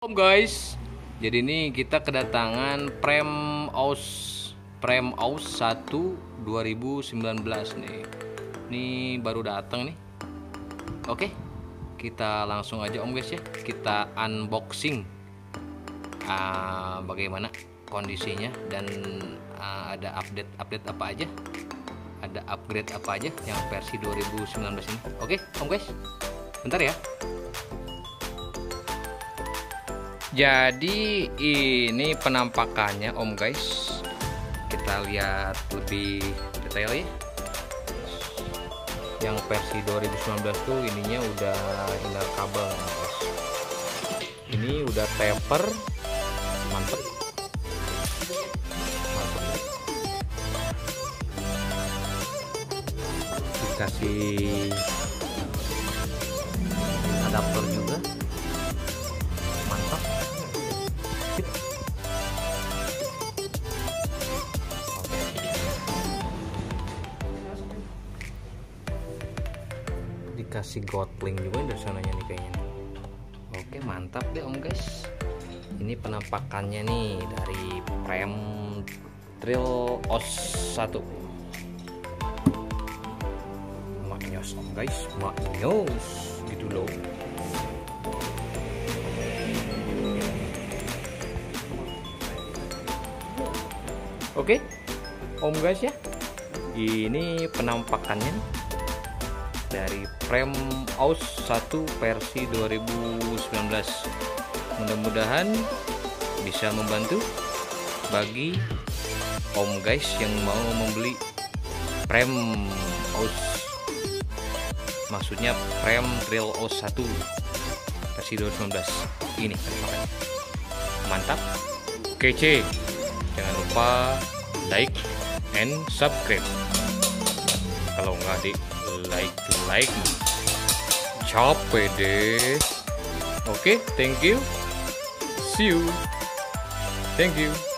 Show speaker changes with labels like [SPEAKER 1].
[SPEAKER 1] Om guys, jadi ini kita kedatangan Prem Aus Prem Aus 1 2019 nih. Ini baru datang nih. Oke, kita langsung aja Om guys ya. Kita unboxing Ah, bagaimana kondisinya dan ah, ada update-update apa aja. Ada upgrade apa aja yang versi 2019 ini. Oke, Om guys. Bentar ya. Jadi ini penampakannya Om guys. Kita lihat lebih detail ya. Yang versi 2019 tuh ininya udah inner kabel guys. Ini udah taper. Mantep. Mantep. Dikasih Dikasih gotling juga dari sananya nih kayaknya. Oke, mantap deh Om guys. Ini penampakannya nih dari Prem Trail OS 1. Maknyos Om guys, maknyos gitu loh. Oke, Om guys ya. Ini penampakannya dari Prem Aus 1 versi 2019. Mudah-mudahan bisa membantu bagi Om guys yang mau membeli Prem Aus. Maksudnya Prem Trail Aus 1 versi 2019 ini mantap. Kece jangan lupa like and subscribe kalau nggak di like like. Capek deh. Oke thank you. See you. Thank you